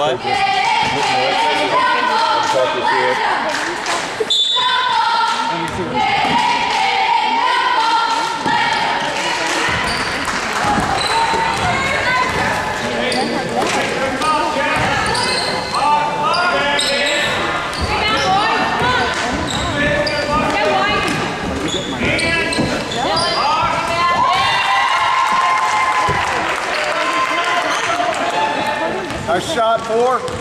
what? shot for.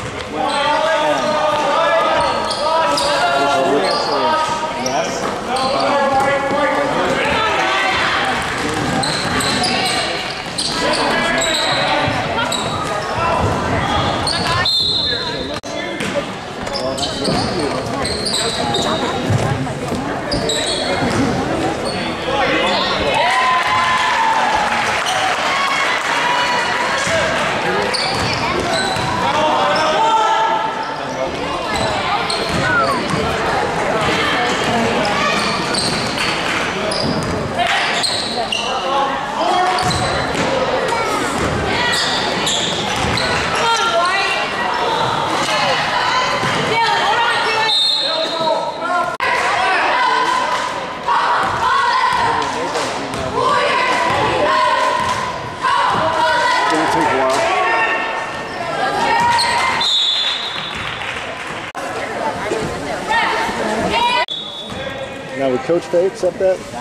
accept that?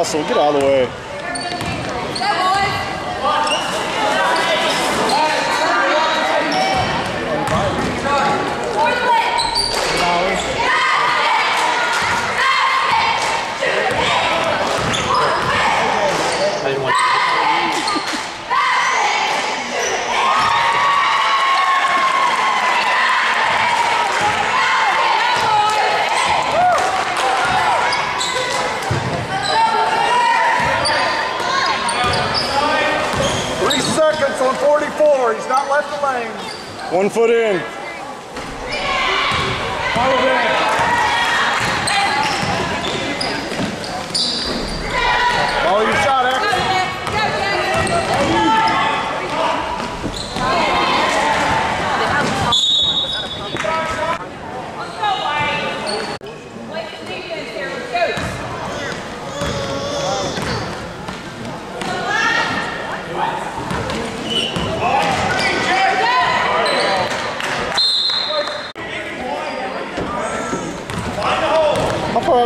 Russell, get out of the way. One foot in.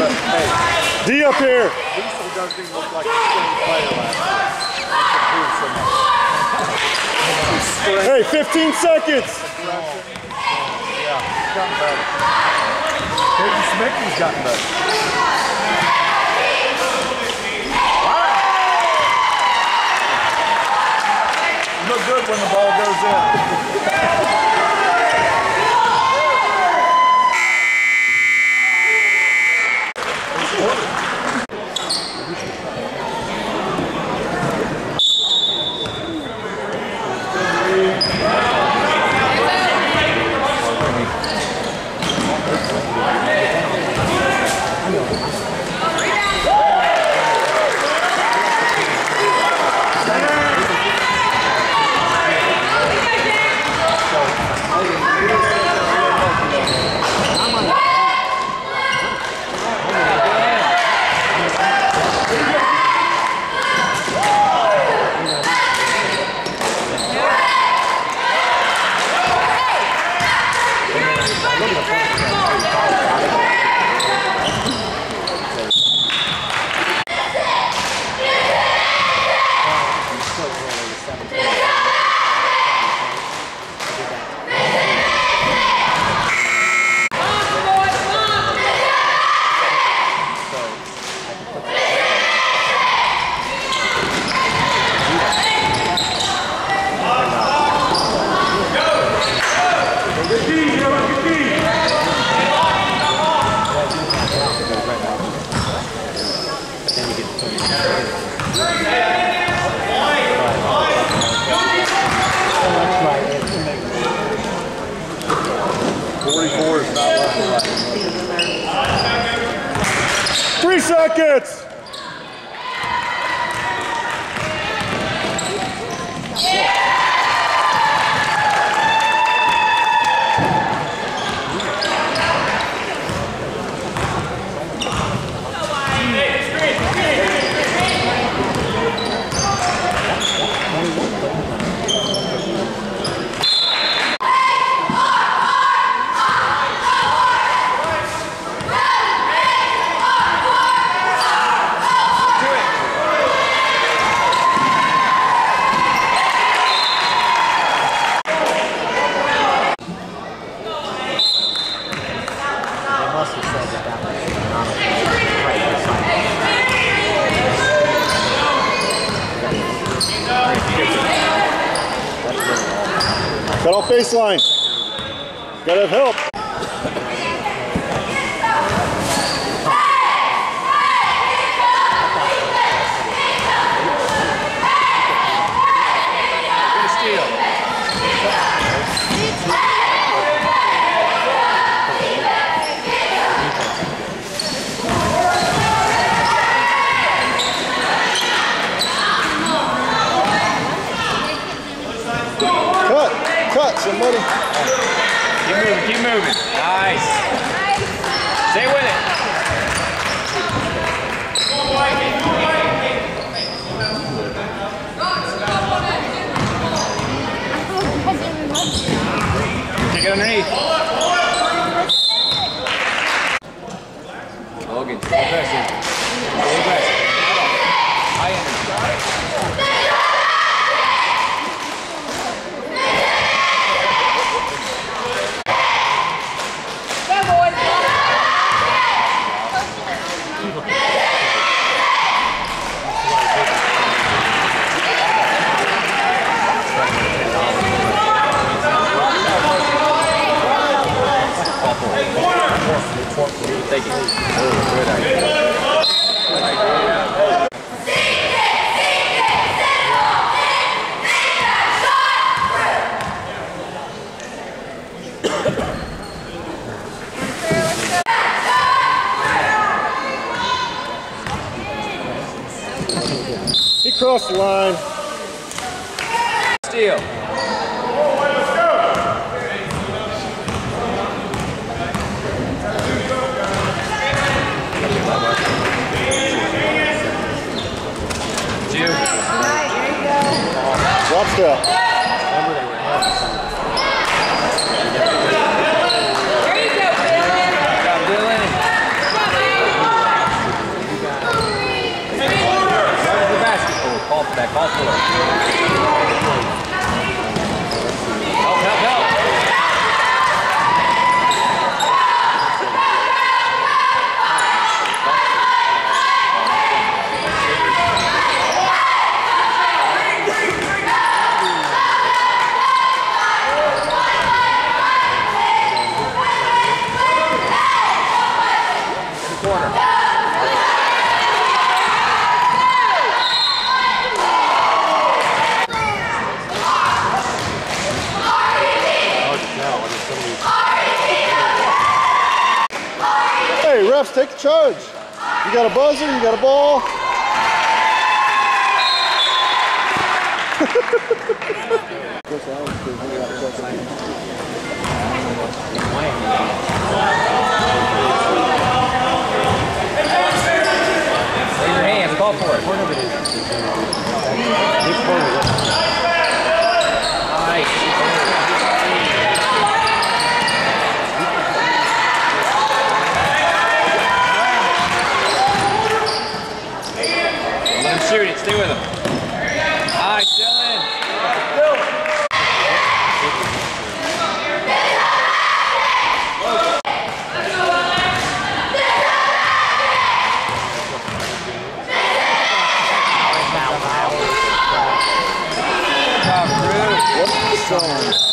But hey, D up here. Diesel doesn't even look like the same player last night. So much. Hey, 15 seconds. yeah, he's gotten better. Peyton Smickey's gotten better. Look good when the ball goes in. Baseline. Gotta have help. Get a steal. Cut. Somebody. Keep moving, keep moving. Nice. Stay with it. Kick it underneath. 거야. Judge, you got a buzzer, you got a ball. Raise your hand, call for it, whatever it is. 성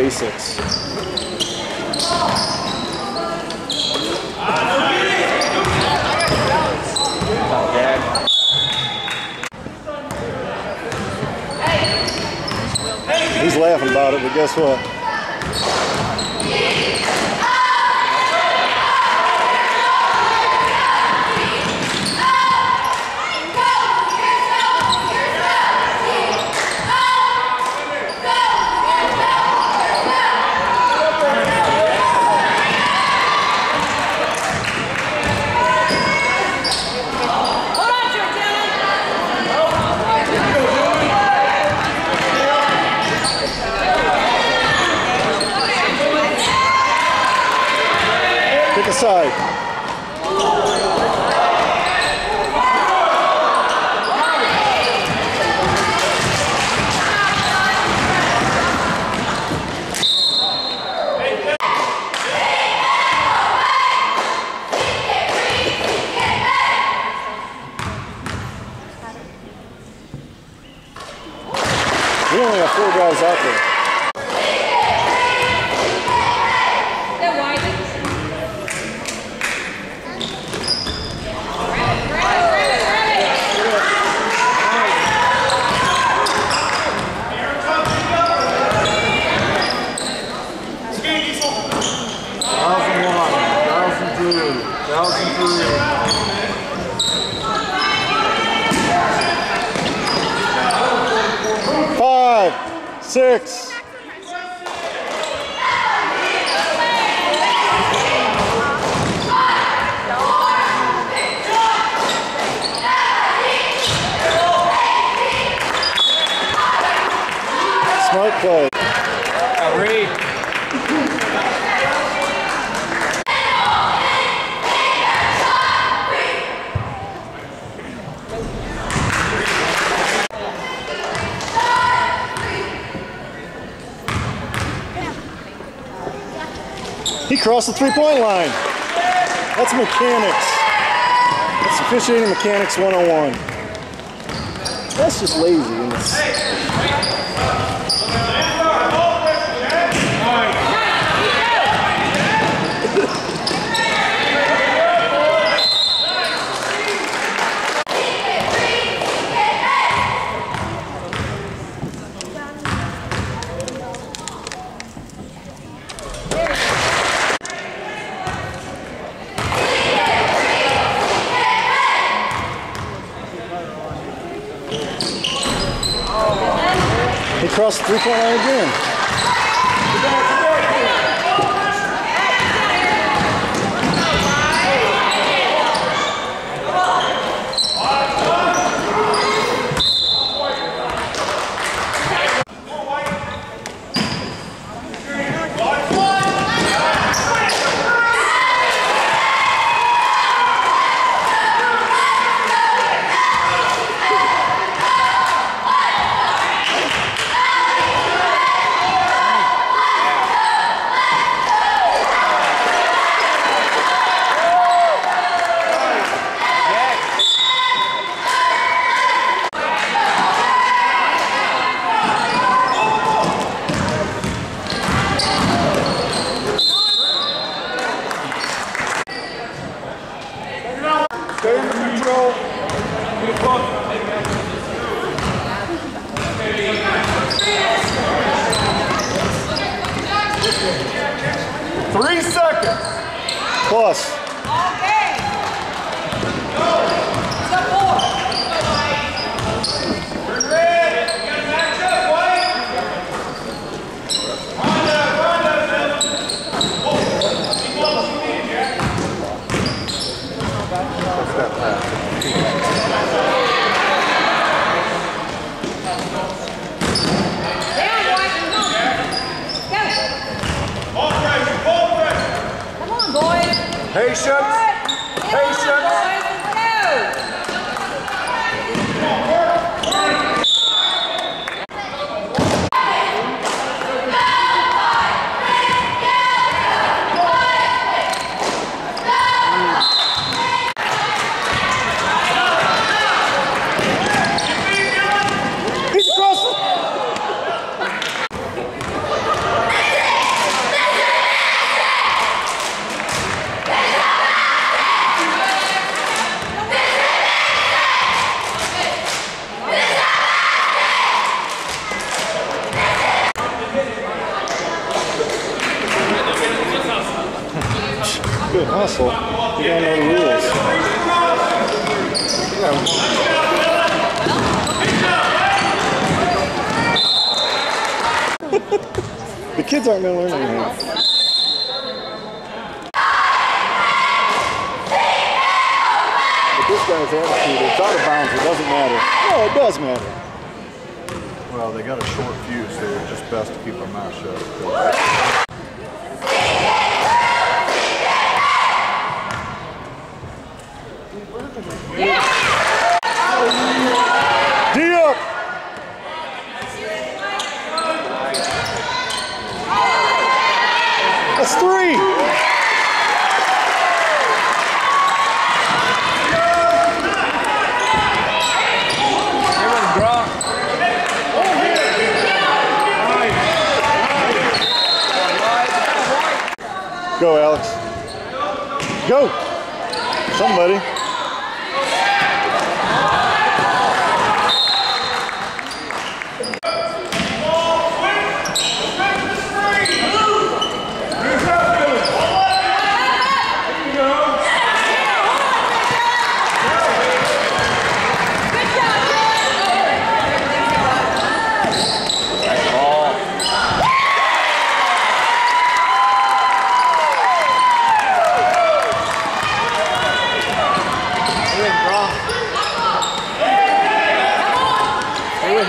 basics. six. Across the three-point line. That's mechanics. That's officiating mechanics 101. That's just lazy. 3.8 again.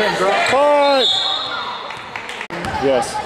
Five. Yes.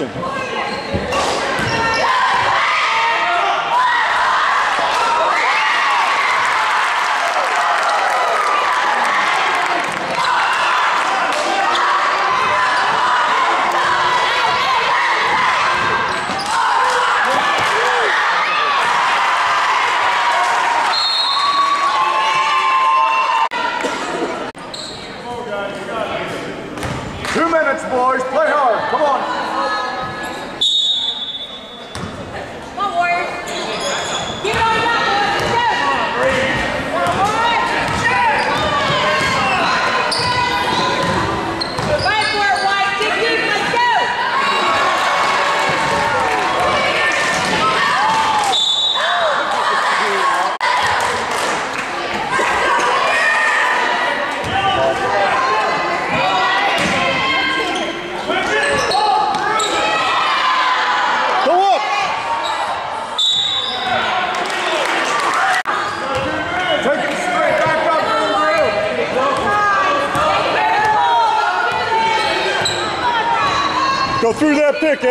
Look Go through that pick,